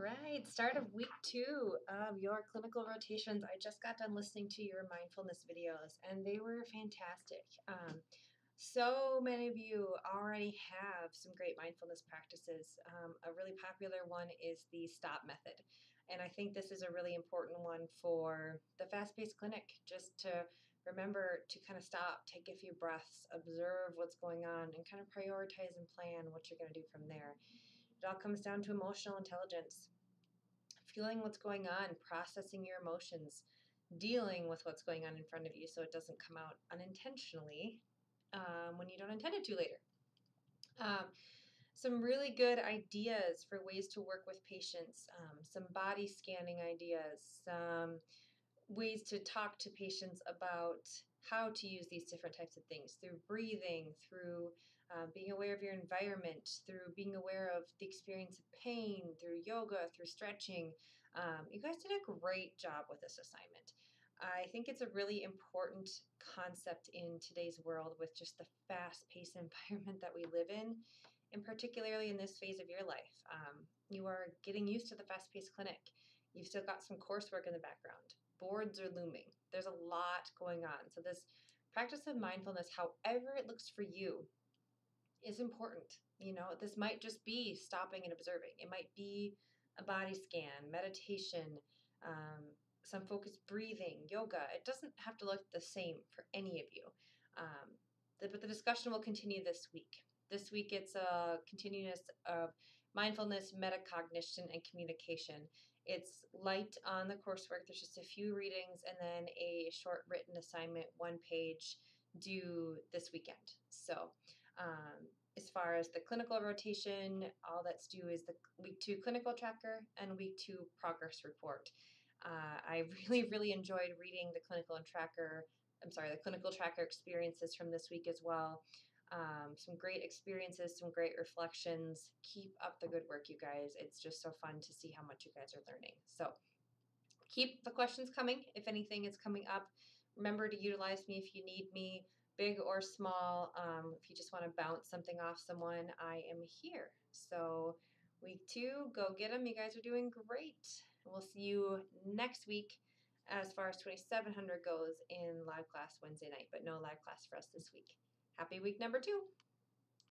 right, start of week two of your clinical rotations. I just got done listening to your mindfulness videos and they were fantastic. Um, so many of you already have some great mindfulness practices. Um, a really popular one is the STOP method. And I think this is a really important one for the fast paced clinic, just to remember to kind of stop, take a few breaths, observe what's going on, and kind of prioritize and plan what you're going to do from there. It all comes down to emotional intelligence, feeling what's going on, processing your emotions, dealing with what's going on in front of you so it doesn't come out unintentionally um, when you don't intend it to later. Um, some really good ideas for ways to work with patients, um, some body scanning ideas, some ways to talk to patients about how to use these different types of things through breathing, through uh, being aware of your environment, through being aware of the experience of pain, through yoga, through stretching. Um, you guys did a great job with this assignment. I think it's a really important concept in today's world with just the fast paced environment that we live in, and particularly in this phase of your life. Um, you are getting used to the fast paced clinic. You've still got some coursework in the background boards are looming. There's a lot going on. So, this practice of mindfulness, however it looks for you, is important. You know, this might just be stopping and observing, it might be a body scan, meditation, um, some focused breathing, yoga. It doesn't have to look the same for any of you. Um, the, but the discussion will continue this week. This week, it's a continuous of mindfulness, metacognition, and communication. It's light on the coursework. There's just a few readings and then a short written assignment, one page, due this weekend. So, um, as far as the clinical rotation, all that's due is the week two clinical tracker and week two progress report. Uh, I really, really enjoyed reading the clinical and tracker. I'm sorry, the clinical tracker experiences from this week as well. Um, some great experiences, some great reflections. Keep up the good work, you guys. It's just so fun to see how much you guys are learning. So keep the questions coming. If anything is coming up, remember to utilize me if you need me, big or small. Um, if you just want to bounce something off someone, I am here. So week two, go get them. You guys are doing great. We'll see you next week as far as 2700 goes in live class Wednesday night, but no live class for us this week. Happy week number two.